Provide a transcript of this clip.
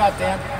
shot, Dan.